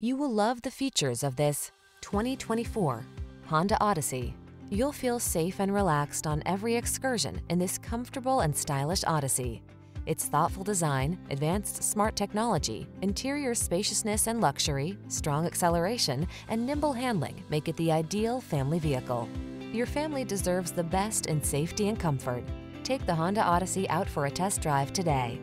You will love the features of this 2024 Honda Odyssey. You'll feel safe and relaxed on every excursion in this comfortable and stylish Odyssey. Its thoughtful design, advanced smart technology, interior spaciousness and luxury, strong acceleration, and nimble handling make it the ideal family vehicle. Your family deserves the best in safety and comfort. Take the Honda Odyssey out for a test drive today.